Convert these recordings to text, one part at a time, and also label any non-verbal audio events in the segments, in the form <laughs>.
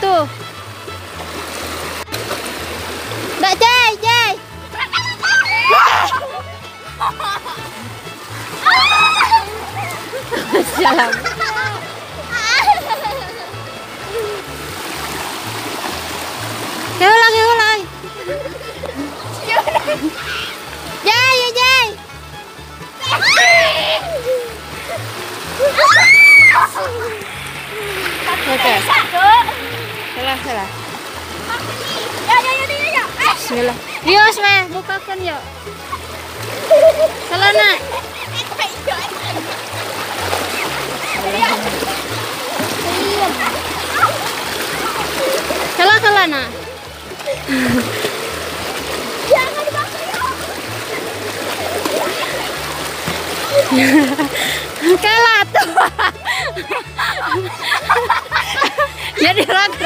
tuh. Nggak Jai, Jai. Salam. Kau lagi ulang. Bismillah. Yos, meh, bukakan yuk. Selana. Salah, selana. Kalah tuh. jadi ragrag.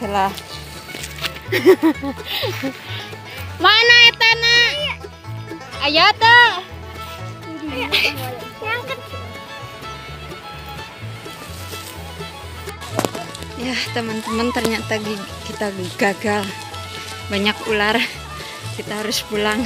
Kalah. <laughs> Mana? Ayo tuh. yang ke Ya teman-teman ternyata kita gagal banyak ular kita harus pulang